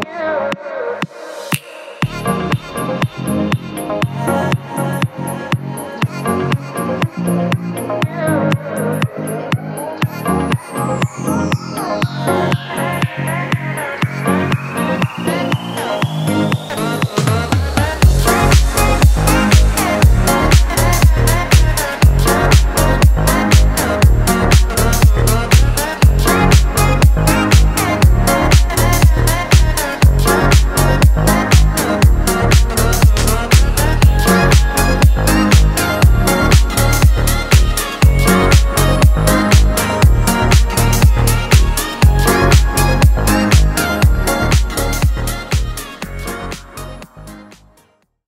Yeah.